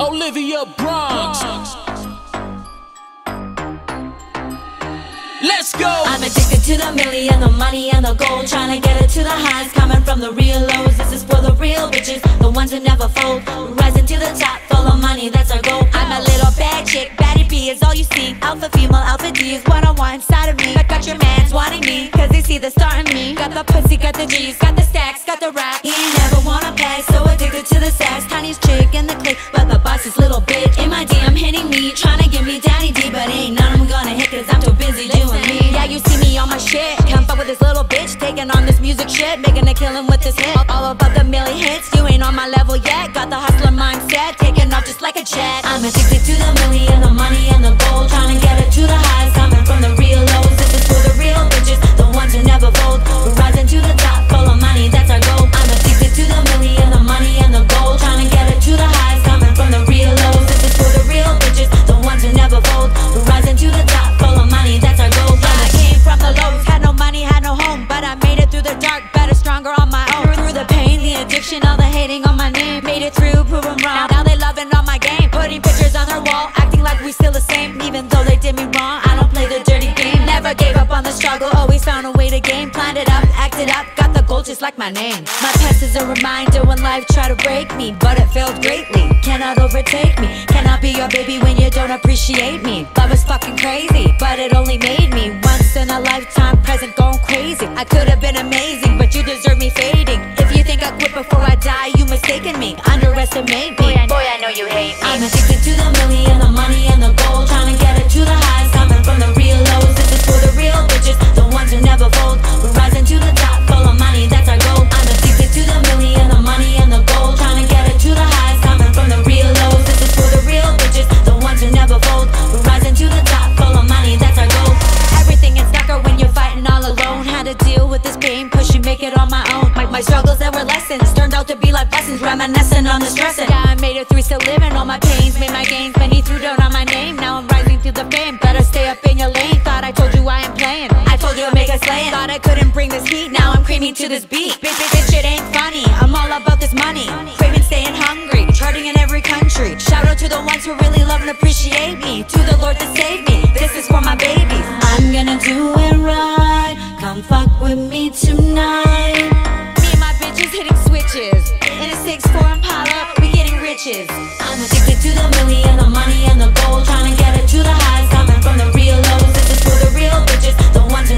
Olivia Bronx. Let's go. I'm addicted to the million, the money and the gold. Trying to get it to the highs, coming from the real lows. This is for the real bitches, the ones who never fold. Rising to the top, full of money, that's our goal. I'm a little bad chick, baddie B is all you see. Alpha female, alpha D is what I want inside of me. I got your mans wanting me, cause they see the star in me. Got the pussy, got the G's, got the stacks, got the rack. He never wanna pass, so addicted to the sass. Tiny's chick in shit, making a killing with this hit. All, above the milli hits, you ain't on my level yet. Got the hustler mindset, taking off just like a jet. I'm addicted it through, prove 'em wrong. Now they loving on my game, putting pictures on their wall, acting like we still the same, even though they did me wrong. I don't play the dirty game, never gave up on the struggle, always found a way to gain. Planned it up, acted up, got the gold just like my name. My past is a reminder when life tried to break me, but it failed greatly. Cannot overtake me, cannot be your baby when you don't appreciate me. Love is fucking crazy, but it only made me once in a lifetime present going crazy. I could have been amazing, but you deserve me fading. Me, underestimate me. Boy, I know you hate me. I'm addicted to the million, the money and the gold, trying to get it to the highs, coming from the real lows. This is for the real bitches, the ones who never fold. We're rising to the top, full of money, that's our goal. I'm addicted to the million, the money and the gold, trying to get it to the highs, coming from the real lows. This is for the real bitches, the ones who never fold. We're rising to the top, full of money, that's our goal. Everything gets darker when you're fighting all alone. Had to deal with this pain, pushing, make it on my own. My, my struggles that lessons turned out to be like lessons, reminiscing on the stressing. Yeah, I made it through, still living all my pains, made my gains. Many threw down on my name, now I'm rising through the fame. Better stay up in your lane. Thought I told you I am playing. I told you I'd make a slaying. Thought I couldn't bring this heat, now I'm creaming to this beat. Bitch, bitch, this shit ain't funny. I'm all about this money. Craving, staying hungry, charting in every country. Shout out to the ones who really love and appreciate me. To the Lord to save me. This is for my babies. I'm gonna do it right. Come fuck with me tonight. Riches. I'm addicted to the million, the money and the gold. Trying to get it to the highs, coming from the real lows. This is for the real bitches, the ones who